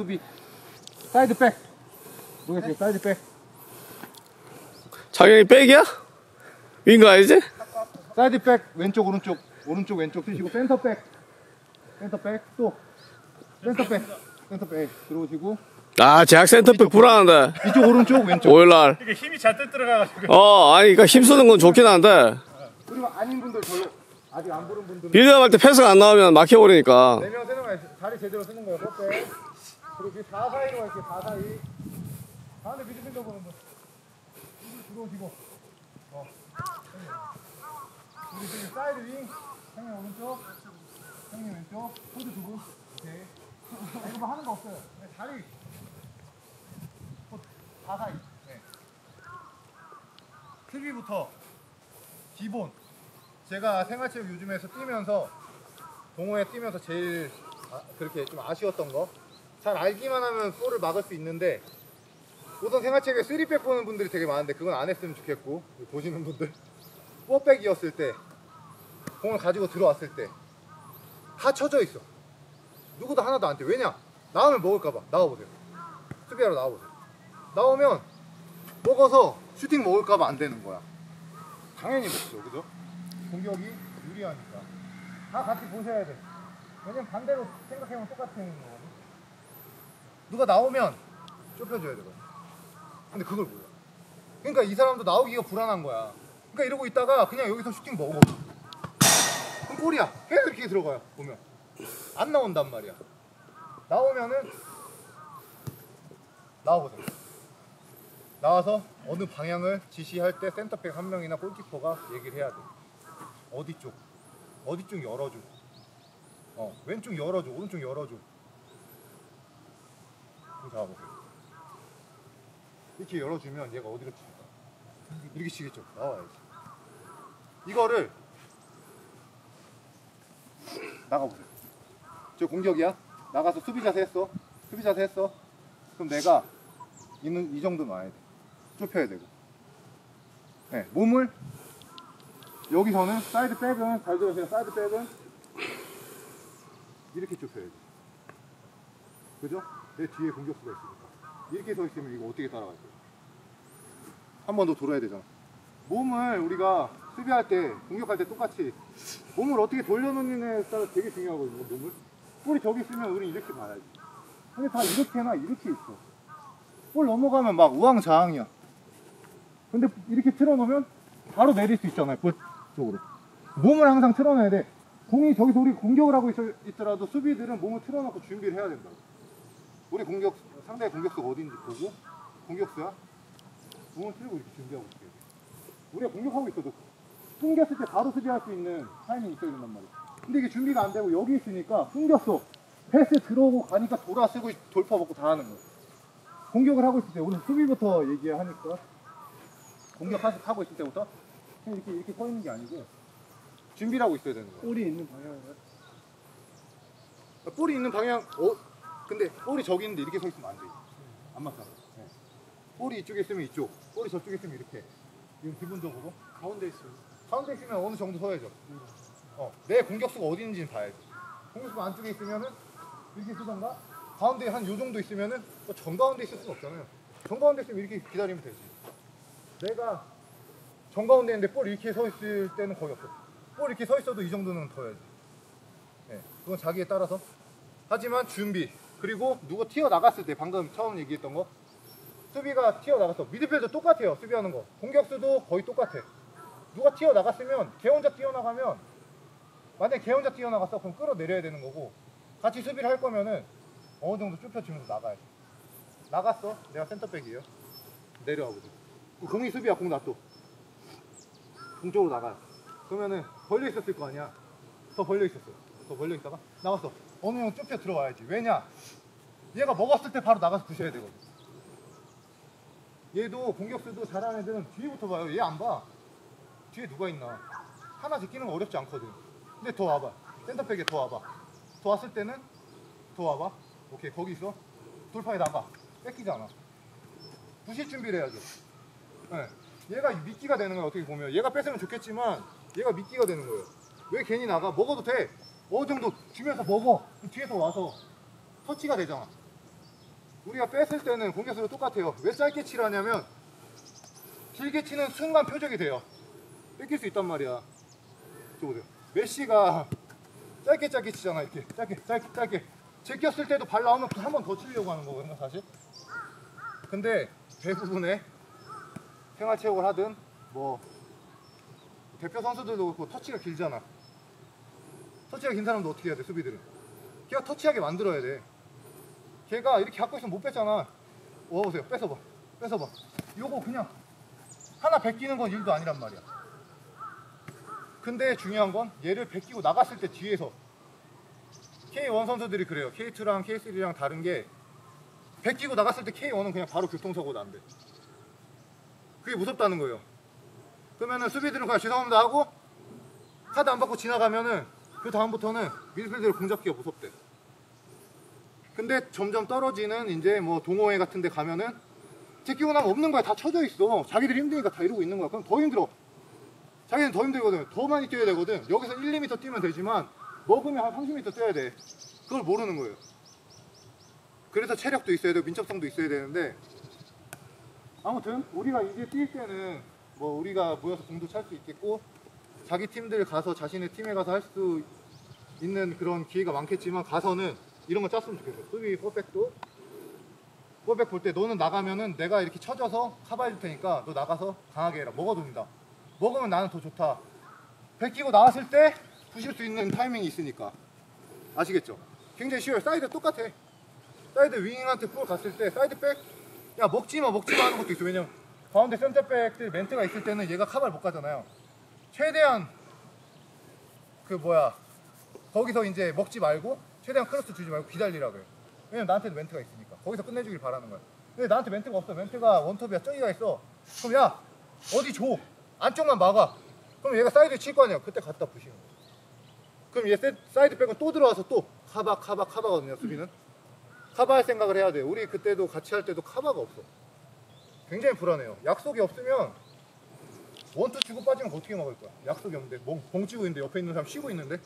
수비. 사이드 백. 보겠어요. 사이드 백. 장현이 백이야? 윙거 아니지? 사이드 백 왼쪽 오른쪽 오른쪽 왼쪽 쓰시고 센터 백. 센터 백 또. 센터 백. 센터 백 들어오시고 아, 제약 센터백 불안한데. 이쪽 오른쪽 왼쪽. 오일날. 이게 힘이 잔뜩 들어가가지고 어, 아니, 그니까 힘 쓰는 건 좋긴 한데. 그리고 아닌 분들 별로 아직 안 부른 분들 빌드업 할 때 패스가 안 나오면 막혀버리니까. 네명 쓰는 거야. 자리 제대로 쓰는 거예요. 백. 그리고 그4 사이로 갈게요. 4 사이. 가운데 미드필더 보는 분. 이리 들어오시고. 어. 우리 지금 사이드 윙. 형님 오른쪽. 형님 왼쪽. 포워드 두 분. 오케이. 아, 이거 뭐 하는 거 없어요. 네, 자리. 4 사이. 네. 수비부터 기본. 제가 생활체육 요즘에서 뛰면서 동호회 뛰면서 제일 아- 그렇게 좀 아쉬웠던 거. 잘 알기만 하면 골을 막을 수 있는데 우선 생활체육에 3백 보는 분들이 되게 많은데 그건 안 했으면 좋겠고 보시는 분들 4백이었을 때 공을 가지고 들어왔을 때 다 쳐져 있어. 누구도 하나도 안 돼. 왜냐? 나오면 먹을까봐. 나와보세요. 수비하러 나와보세요. 나오면 먹어서 슈팅 먹을까봐 안 되는 거야. 당연히 먹죠. 그죠? 공격이 유리하니까. 다 같이 보셔야 돼. 왜냐면 반대로 생각해보면 똑같은 거거든. 누가 나오면 좁혀줘야 되거든. 근데 그걸 몰라. 그러니까 이 사람도 나오기가 불안한 거야. 그러니까 이러고 있다가 그냥 여기서 슈팅 먹어. 그럼 골이야. 계속 이렇게 들어가요. 보면. 안 나온단 말이야. 나오면은 나와보세요. 나와서 어느 방향을 지시할 때 센터백 한 명이나 골키퍼가 얘기를 해야 돼. 어디 쪽? 어디 쪽 열어줘. 어, 왼쪽 열어줘. 오른쪽 열어줘. 그럼 잡아보세요. 이렇게 열어주면 얘가 어디로 칠까? 이렇게 치겠죠. 나와야지. 이거를 나가보세요. 저 공격이야. 나가서 수비 자세 했어. 수비 자세 했어. 그럼 내가 있는 이 정도는 와야 돼. 좁혀야 되고. 네, 몸을 여기서는 사이드 백은 잘 들으세요. 사이드 백은 이렇게 좁혀야지. 그죠? 내 뒤에 공격수가 있으니까. 이렇게 서 있으면 이거 어떻게 따라갈까요? 한번 더 돌아야 되잖아. 몸을 우리가 수비할 때, 공격할 때 똑같이 몸을 어떻게 돌려놓느냐에 따라 되게 중요하거든요. 몸을. 볼이 저기 있으면 우리 이렇게 봐야지. 근데 다 이렇게나 이렇게 있어. 볼 넘어가면 막 우왕좌왕이야. 근데 이렇게 틀어놓으면 바로 내릴 수 있잖아요. 볼 쪽으로. 몸을 항상 틀어놔야 돼. 공이 저기서 우리 공격을 하고 있, 있더라도 수비들은 몸을 틀어놓고 준비를 해야 된다고. 우리 공격, 상대의 공격수가 어딘지 보고 공격수야. 몸을 틀고 이렇게 준비하고 있어야 돼. 우리가 공격하고 있어도 숨겼을 때 바로 수비할 수 있는 타이밍이 있어야 된단 말이야. 근데 이게 준비가 안 되고 여기 있으니까 숨겼어. 패스 들어오고 가니까 돌아쓰고 돌파 먹고 다 하는 거야. 공격을 하고 있을 때 오늘 수비부터 얘기하니까 공격하고 있을 때부터 그냥 이렇게 이렇게 서 있는 게 아니고 준비를 하고 있어야 되는 거야. 볼이 있는 방향으로 볼이 있는 방향 어 근데 볼이 저기 있는데 이렇게 서 있으면 안 돼. 안 맞잖아. 네. 볼이 이쪽에 있으면 이쪽, 볼이 저쪽에 있으면 이렇게. 이건 기본적으로 가운데 있어요 가운데 있으면 어느 정도 서야죠. 어, 내 공격수가 어디 있는지는 봐야지. 공격수가 안쪽에 있으면은 이렇게 쓰던가 가운데 한 요 정도 있으면은 또 정가운데 있을 수는 없잖아요. 정가운데 있으면 이렇게 기다리면 되지. 내가 정가운데 있는데 볼 이렇게 서 있을 때는 거의 없어. 볼 이렇게 서 있어도 이 정도는 둬야지. 네, 그건 자기에 따라서. 하지만 준비 그리고 누가 튀어 나갔을 때 방금 처음 얘기했던 거? 수비가 튀어 나갔어. 미드필더 똑같아요. 수비하는 거. 공격수도 거의 똑같아. 누가 튀어 나갔으면 걔 혼자 뛰어 나가면 만약에 걔 혼자 뛰어 나갔어 그럼 끌어내려야 되는 거고 같이 수비를 할 거면은 어느 정도 좁혀주면서 나가야 돼. 나갔어? 내가 센터백이에요. 내려와 보세요 그 공이 수비야 공 놔둬 공 쪽으로 나가요. 그러면은 벌려 있었을 거 아니야. 더 벌려 있었어. 더 벌려 있다가? 나갔어 어느 정도 좁혀 들어와야지. 왜냐? 얘가 먹었을 때 바로 나가서 부셔야 되거든. 얘도 공격수도 잘하는 애들은 뒤부터 봐요. 얘 안 봐. 뒤에 누가 있나? 하나 제끼는 거 어렵지 않거든. 근데 더 와봐. 센터백에 더 와봐. 더 왔을 때는 더 와봐. 오케이 거기 있어. 돌파에 나가. 뺏기지 않아. 부실 준비를 해야죠 네. 얘가 미끼가 되는 거야 어떻게 보면 얘가 뺏으면 좋겠지만 얘가 미끼가 되는 거예요. 왜 괜히 나가? 먹어도 돼 어느 정도 주면서 먹어 그럼 뒤에서 와서 터치가 되잖아 우리가 뺐을 때는 공격수도 똑같아요. 왜 짧게 치라냐면 길게 치는 순간 표적이 돼요. 뺏길 수 있단 말이야. 저 보세요. 메시가 짧게 짧게 치잖아 이렇게 짧게 짧게 짧게 제꼈을 때도 발 나오면 한 번 더 치려고 하는 거거든요 사실. 근데 대부분의 생활체육을 하든 뭐 대표 선수들도 그렇고 터치가 길잖아. 터치가 긴 사람도 어떻게 해야 돼 수비들은? 걔가 터치하게 만들어야 돼. 걔가 이렇게 갖고 있으면 못 뺐잖아. 와 보세요. 뺏어봐. 뺏어봐. 요거 그냥 하나 베끼는 건 일도 아니란 말이야. 근데 중요한 건 얘를 베끼고 나갔을 때 뒤에서 K1 선수들이 그래요. K2랑 K3랑 다른 게 베끼고 나갔을 때 K1은 그냥 바로 교통사고 난대. 그게 무섭다는 거예요. 그러면은 수비들은 그냥 죄송합니다 하고 카드 안 받고 지나가면은 그 다음부터는 미드필드를 공잡기가 무섭대. 근데 점점 떨어지는 이제 뭐 동호회 같은 데 가면은 제끼고 나면 없는 거야. 다 쳐져 있어. 자기들이 힘드니까 다 이러고 있는 거야. 그럼 더 힘들어. 자기는 더 힘들거든. 더 많이 뛰어야 되거든. 여기서 1, 2m 뛰면 되지만 먹으면 한 30m 뛰어야 돼. 그걸 모르는 거예요. 그래서 체력도 있어야 되고 민첩성도 있어야 되는데 아무튼 우리가 이제 뛸 때는 뭐 우리가 모여서 공도 찰 수 있겠고 자기 팀들 가서 자신의 팀에 가서 할 수 있는 그런 기회가 많겠지만 가서는 이런 거 짰으면 좋겠어. 수비 퍼펙도 퍼펙 볼때 너는 나가면은 내가 이렇게 쳐져서 커버해 줄 테니까 너 나가서 강하게 해라. 먹어둡니다. 먹으면 나는 더 좋다. 베끼고 나왔을 때 부실 수 있는 타이밍이 있으니까 아시겠죠? 굉장히 쉬워요. 사이드 똑같아. 사이드 윙한테 볼 갔을 때 사이드 백, 야 먹지 마 먹지 마 하는 것도 있어. 왜냐면 가운데 센터백들 멘트가 있을 때는 얘가 카바를 못 가잖아요. 최대한 그 뭐야 거기서 이제 먹지 말고 최대한 크로스 주지 말고 기다리라 그래. 왜냐면 나한테도 멘트가 있으니까 거기서 끝내주길 바라는 거야. 근데 나한테 멘트가 없어. 멘트가 원톱이야. 저기가 있어. 그럼 야 어디 줘. 안쪽만 막아. 그럼 얘가 사이드 칠 거 아니야. 그때 갖다 부시는 거야. 그럼 얘 세- 사이드 백은 또 들어와서 또 카바 카바 카바거든요. 수비는. 카바할 생각을 해야 돼. 우리 그때도 같이 할 때도 카바가 없어. 굉장히 불안해요. 약속이 없으면 원투 주고 빠지면 어떻게 막을 거야? 약속이 없는데 멍, 벙 치고 있는데 옆에 있는 사람 쉬고 있는데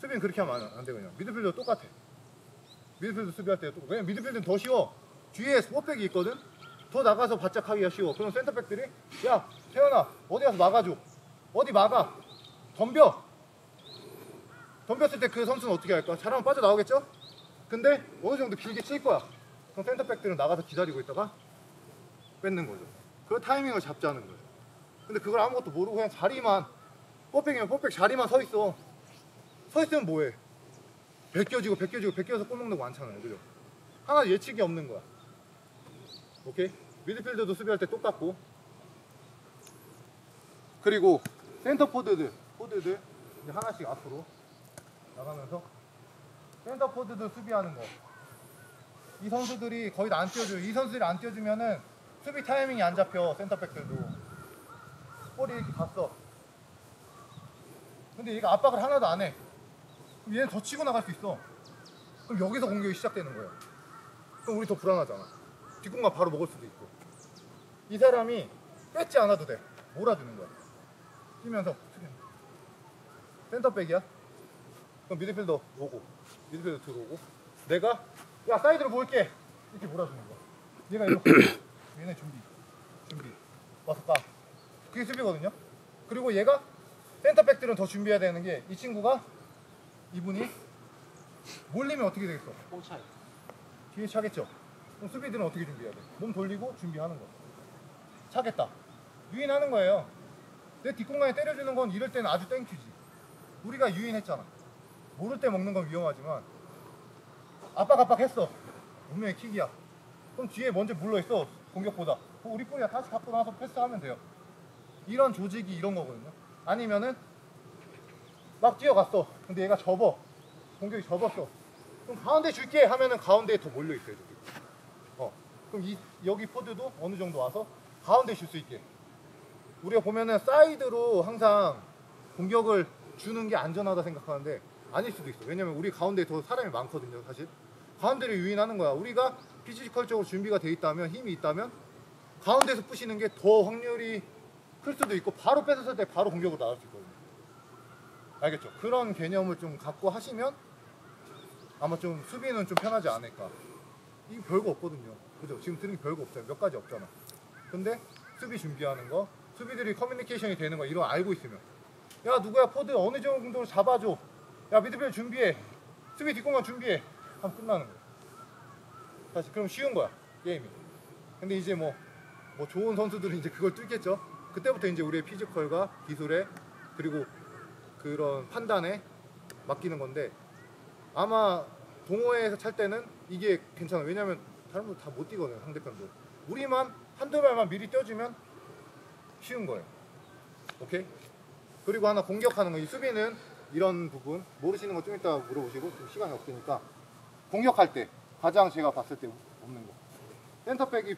수비는 그렇게 하면 안, 안 되거든요. 미드필더 똑같아. 미드필더 수비할 때. 왜냐면 미드필드는 더 쉬워. 뒤에 포백이 있거든. 더 나가서 바짝 하기가 쉬워. 그럼 센터백들이 야 태연아 어디 가서 막아줘. 어디 막아. 덤벼. 덤볐을 때 그 선수는 어떻게 할까? 잘하면 빠져나오겠죠? 근데 어느 정도 길게 칠 거야. 그럼 센터백들은 나가서 기다리고 있다가 뺏는 거죠. 그 타이밍을 잡자는 거예요. 근데 그걸 아무것도 모르고 그냥 자리만 뽀백이면 뽀백 자리만 서 있어. 서 있으면 뭐해? 벗겨지고 벗겨지고 벗겨서 골 먹는 거 많잖아요. 그죠? 하나 예측이 없는 거야. 오케이? 미드필더도 수비할 때 똑같고 그리고 센터 포워드들 포워드들 이제 하나씩 앞으로 나가면서 센터 포워드들 수비하는 거. 이 선수들이 거의 다 안 뛰어줘요. 이 선수들이 안 뛰어주면은 수비 타이밍이 안 잡혀 센터백들도 볼이 이렇게 갔어. 근데 얘가 압박을 하나도 안 해. 그럼 얘는 더 치고 나갈 수 있어. 그럼 여기서 공격이 시작되는 거예요. 그럼 우리 더 불안하잖아. 뒷공간 바로 먹을 수도 있고. 이 사람이 뺏지 않아도 돼. 몰아주는 거야. 뛰면서 센터백이야. 그럼 미드필더 오고 미드필더 들어오고 내가 야 사이드로 볼게 이렇게 몰아주는 거야. 얘가 이렇게 얘네 준비 준비 와서 까. 그게 수비거든요. 그리고 얘가 센터백들은 더 준비해야 되는 게 이 친구가 이분이 몰리면 어떻게 되겠어? 뽕차이. 뒤에 차겠죠. 그럼 수비들은 어떻게 준비해야 돼? 몸 돌리고 준비하는 거. 차겠다. 유인하는 거예요. 내 뒷공간에 때려주는 건 이럴 때는 아주 땡큐지. 우리가 유인했잖아. 모를 때 먹는 건 위험하지만 압박 압박 했어. 분명히 킥이야. 그럼 뒤에 먼저 물러 있어. 공격보다. 우리 볼이야 다시 갖고 나서 패스하면 돼요. 이런 조직이 이런 거거든요. 아니면은 막 뛰어갔어. 근데 얘가 접어. 공격이 접었어. 그럼 가운데 줄게 하면은 가운데에 더 몰려 있어요. 저기. 어. 그럼 이 여기 포드도 어느 정도 와서 가운데 줄 수 있게. 우리가 보면은 사이드로 항상 공격을 주는 게 안전하다 생각하는데 아닐 수도 있어. 왜냐면 우리 가운데에 더 사람이 많거든요, 사실. 가운데를 유인하는 거야. 우리가 physical적으로 준비가 돼 있다면 힘이 있다면 가운데서 부시는 게 더 확률이 클 수도 있고 바로 뺏었을 때 바로 공격으로 나갈 수 있거든요. 알겠죠? 그런 개념을 좀 갖고 하시면 아마 좀 수비는 좀 편하지 않을까. 이게 별거 없거든요. 그죠? 지금 드는 게 별거 없어요. 몇 가지 없잖아. 근데 수비 준비하는 거, 수비들이 커뮤니케이션이 되는 거 이런 거 알고 있으면 야 누구야 포워드 어느 정도로 잡아줘. 야 미드필 준비해. 수비 뒷공간 준비해. 하면 끝나는 거야. 사실 그럼 쉬운 거야 게임이. 근데 이제 뭐, 뭐 좋은 선수들은 이제 그걸 뚫겠죠. 그때부터 이제 우리의 피지컬과 기술에 그리고 그런 판단에 맡기는 건데 아마 동호회에서 찰 때는 이게 괜찮아. 왜냐면 다른 분들 다 못 뛰거든요 상대편도. 우리만 한두 발만 미리 떼어주면 쉬운 거예요. 오케이? 그리고 하나 공격하는 거. 이 수비는 이런 부분 모르시는 거 좀 이따 물어보시고 좀 시간이 없으니까 공격할 때 가장 제가 봤을 때 없는 거. 센터백이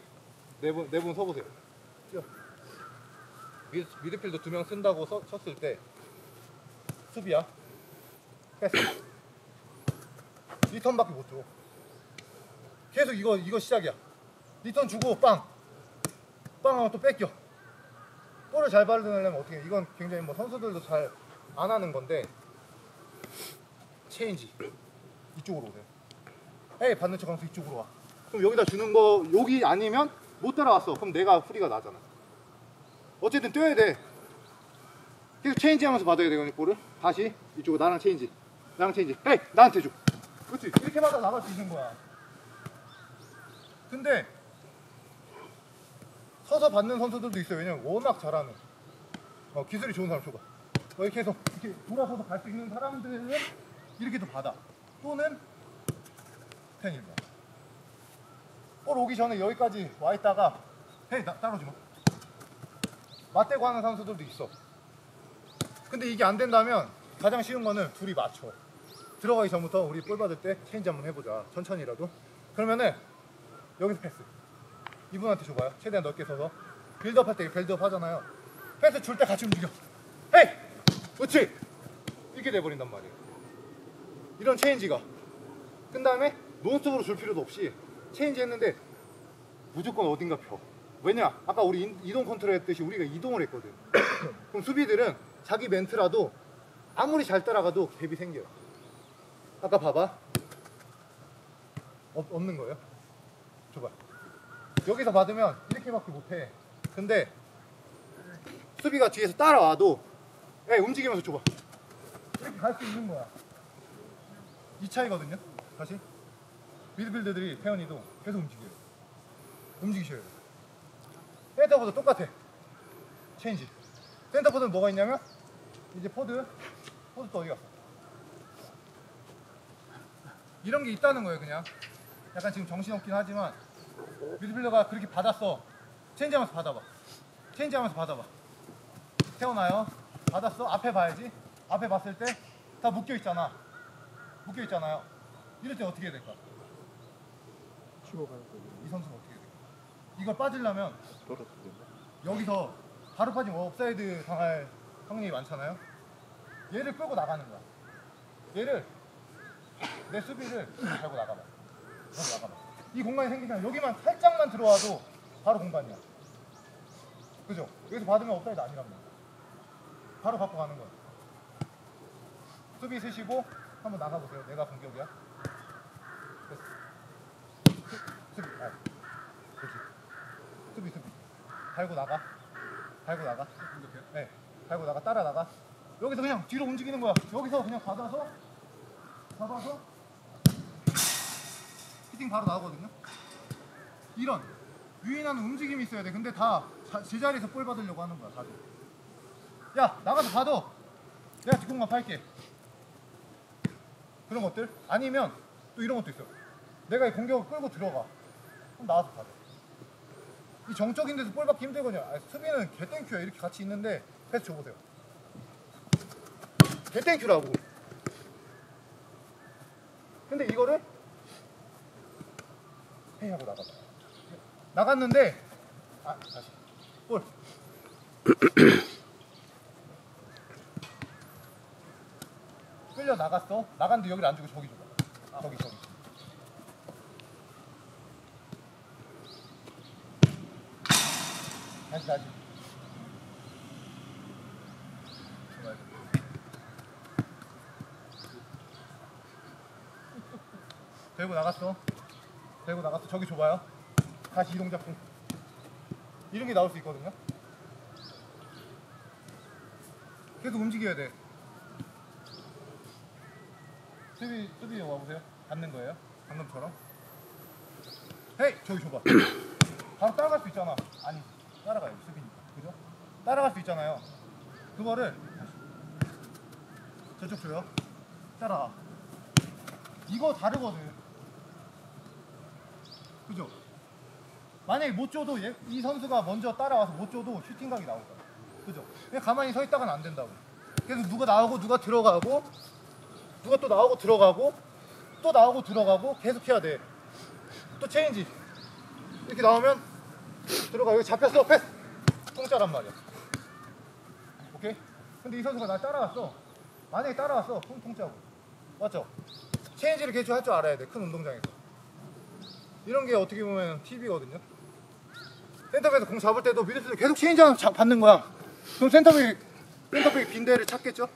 네분 네 분 서보세요. 뛰어. 미드, 미드필더 두명 쓴다고 서, 쳤을 때 수비야. 패스. 리턴밖에 못 줘. 계속 이거 이거 시작이야. 리턴 주고 빵. 빵 하면 또 뺏겨. 볼을 잘 받으려면 어떻게? 해? 이건 굉장히 뭐 선수들도 잘 안 하는 건데 체인지 이쪽으로 오세요. 에이 받는 척하면서 이쪽으로 와. 그럼 여기다 주는 거 여기 아니면 못 따라왔어. 그럼 내가 프리가 나잖아. 어쨌든 뛰어야 돼. 계속 체인지 하면서 받아야 되거든 볼을. 다시 이쪽으로 나랑 체인지. 나랑 체인지. 에이 나한테 줘. 그렇지. 이렇게 받아 나갈 수 있는 거야. 근데 서서 받는 선수들도 있어요. 왜냐면 워낙 잘하는. 어, 기술이 좋은 사람 줘봐. 어, 이렇게 해서 이렇게 돌아서서 갈 수 있는 사람들은 이렇게도 받아. 또는 팬이다. 볼 오기 전에 여기까지 와 있다가 헤이 나 따라오지 마. 맞대고 하는 선수들도 있어. 근데 이게 안 된다면 가장 쉬운 거는 둘이 맞춰. 들어가기 전부터 우리 볼 받을 때 체인지 한번 해보자. 천천히라도. 그러면은 여기서 패스. 이분한테 줘봐요. 최대한 넓게 서서. 빌드업 할 때 빌드업 하잖아요. 패스 줄 때 같이 움직여. hey! 그렇지! 이렇게 돼버린단 말이에요. 이런 체인지가. 끈 다음에 논스톱으로 줄 필요도 없이 체인지 했는데 무조건 어딘가 펴. 왜냐? 아까 우리 인- 이동 컨트롤 했듯이 우리가 이동을 했거든. 그럼 수비들은 자기 멘트라도 아무리 잘 따라가도 갭이 생겨요. 아까 봐봐. 없, 없는 거예요. 줘봐. 여기서 받으면 이렇게밖에 못해. 근데 수비가 뒤에서 따라와도 에 움직이면서 줘봐. 이렇게 갈 수 있는 거야. 이 차이거든요. 다시 미드필더들이 태연이도 계속 움직여요. 움직이셔야 돼. 센터포워드 똑같아. 체인지. 센터포워드는 뭐가 있냐면 이제 포워드 포워드 또 어디 갔어? 이런 게 있다는 거예요, 그냥. 약간 지금 정신없긴 하지만 미드필더가 그렇게 받았어. 체인지 하면서 받아봐. 체인지 하면서 받아봐. 태연아. 받았어. 앞에 봐야지. 앞에 봤을 때 다 묶여 있잖아. 묶여 있잖아요. 이럴 때 어떻게 해야 될까? 이 선수는 어떻게 해야 될까? 이걸 빠지려면 여기서 바로 빠지면 오프사이드 당할 확률이 많잖아요. 얘를 끌고 나가는 거야. 얘를 내 수비를 달고 나가봐. 달고 나가봐. 이 공간이 생기면 여기만 살짝만 들어와도 바로 공간이야. 그죠? 여기서 받으면 오프사이드 아니란 말이야. 바로 갖고 가는 거야. 수비 쓰시고 한번 나가보세요. 내가 공격이야. 됐어. 수- 수비. 아, 그렇지. 수비 수비. 달고 나가. 달고 나가. 네. 달고 나가. 따라 나가. 여기서 그냥 뒤로 움직이는 거야. 여기서 그냥 받아서 받아서 피팅 바로 나오거든요. 이런 유인하는 움직임이 있어야 돼. 근데 다 자- 제자리에서 볼 받으려고 하는 거야. 다들. 야 나가서 받아. 내가 뒷공간 팔게. 그런 것들 아니면 또 이런 것도 있어. 내가 이 공격을 끌고 들어가. 그럼 나와서 받아. 이 정적인 데서 볼 받기 힘들거든요. 아, 수비는 개땡큐야 이렇게 같이 있는데 패스 줘보세요. 개땡큐라고. 근데 이거를 헤이 하고 나가. 나갔는데 아 다시 볼. 끌려 나갔어. 나갔는데 여기를 안 주고 저기 줘봐. 저기 저기. 다시. 들고 나갔어. 대고 나가서 저기 줘봐요. 다시 이동 작품. 이런 게 나올 수 있거든요. 계속 움직여야 돼. 수비 수비 와보세요. 받는 거예요. 방금처럼. 헤이 저기 줘봐. 바로 따라갈 수 있잖아. 아니 따라가요 수비니까. 그죠? 따라갈 수 있잖아요. 그거를 저쪽 줘요. 따라와. 이거 다르거든. 그죠? 만약에 못 줘도 얘- 이 선수가 먼저 따라와서 못 줘도 슈팅각이 나올 거야. 그죠? 그냥 가만히 서 있다가는 안 된다고. 그래서 누가 나오고 누가 들어가고 누가 또 나오고 들어가고 또 나오고 들어가고 계속 해야 돼. 또 체인지. 이렇게 나오면 들어가 여기 잡혔어 패스. 통짜란 말이야. 오케이? 근데 이 선수가 날 따라왔어. 만약에 따라왔어. 통 통짜고. 맞죠? 체인지를 계속 할 줄 알아야 돼. 큰 운동장에서. 이런 게 어떻게 보면 팁이거든요. 센터백에서 공 잡을 때도 미드필더 계속 체인지 하면 잡- 받는 거야. 그럼 센터백, 센터백이 빈 데를 찾겠죠?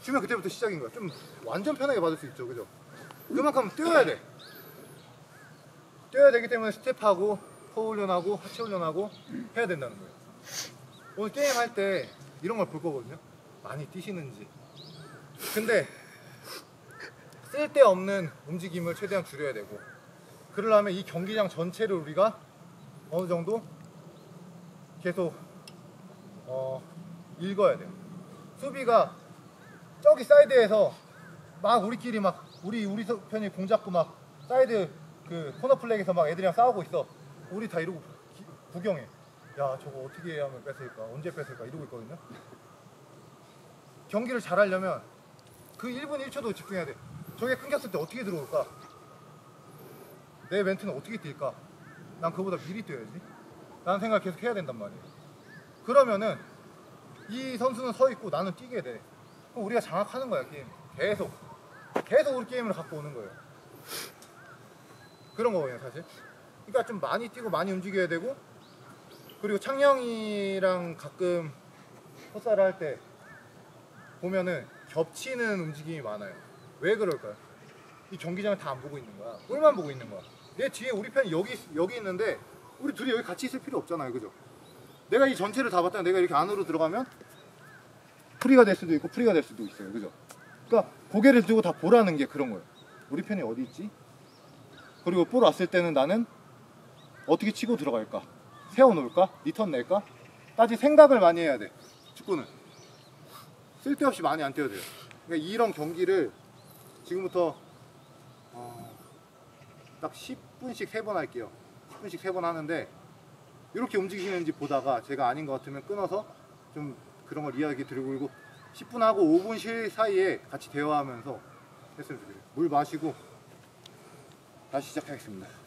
주면 그때부터 시작인 거야. 좀 완전 편하게 받을 수 있죠. 그죠? 그만큼 뛰어야 돼. 뛰어야 되기 때문에 스텝하고, 코어 훈련하고, 하체 훈련하고 해야 된다는 거예요. 오늘 게임 할 때 이런 걸 볼 거거든요. 많이 뛰시는지. 근데 쓸데없는 움직임을 최대한 줄여야 되고 그러려면 이 경기장 전체를 우리가 어느 정도 계속 어, 읽어야 돼요. 수비가 저기 사이드에서 막 우리끼리 막 우리 우리 서- 편이 공 잡고 막 사이드 그 코너 flag에서 막 애들이랑 싸우고 있어. 우리 다 이러고 기- 구경해. 야 저거 어떻게 하면 뺏을까? 언제 뺏을까? 이러고 있거든요. 경기를 잘하려면 그 1분 1초도 집중해야 돼. 저게 끊겼을 때 어떻게 들어올까? 내 멘트는 어떻게 뛸까? 난 그보다 미리 뛰어야지. 라는 생각을 계속 해야 된단 말이에요. 그러면은 이 선수는 서 있고 나는 뛰게 돼. 그럼 우리가 장악하는 거야, 게임. 계속. 계속 우리 게임을 갖고 오는 거예요. 그런 거거든요, 사실. 그러니까 좀 많이 뛰고 많이 움직여야 되고 그리고 창영이랑 가끔 헛살을 할 때 보면은 겹치는 움직임이 많아요. 왜 그럴까요? 이 경기장을 다 안 보고 있는 거야. 골만 보고 있는 거야. 내 뒤에 우리 편이 여기 여기 있는데 우리 둘이 여기 같이 있을 필요 없잖아요, 그죠? 내가 이 전체를 다 봤다. 내가 이렇게 안으로 들어가면 프리가 될 수도 있고 프리가 될 수도 있어요, 그죠? 그러니까 고개를 들고 다 보라는 게 그런 거예요. 우리 편이 어디 있지? 그리고 볼 왔을 때는 나는 어떻게 치고 들어갈까? 세워놓을까? 리턴 낼까? 까지 생각을 많이 해야 돼. 축구는 쓸데없이 많이 안 뛰어도 돼요. 그러니까 이런 경기를 지금부터 어, 딱 10분씩 세번 할게요. 10분씩 세번 하는데 이렇게 움직이시는지 보다가 제가 아닌 것 같으면 끊어서 좀 그런 걸 이야기 드리고 그리고 10분 하고 5분 쉴 사이에 같이 대화하면서 했으면 좋겠어요. 물 마시고 다시 시작하겠습니다.